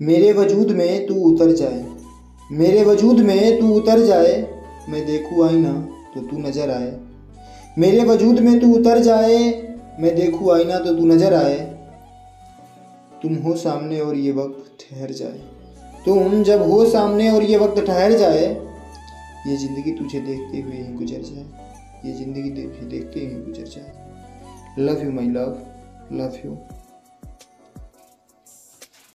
मेरे वजूद में तू उतर जाए। मेरे वजूद में तू उतर जाए। मैं देखूँ आईना तो तू नज़र आए। मेरे वजूद में तू उतर जाए। मैं देखूँ आईना तो तू नज़र आए। तुम हो सामने और ये वक्त ठहर जाए। तुम जब हो सामने और ये वक्त ठहर जाए, ये ज़िंदगी तुझे देखते हुए ही गुजर जाए। ये ज़िंदगी तुझे देखते हुए गुजर जाए। Love you my love love you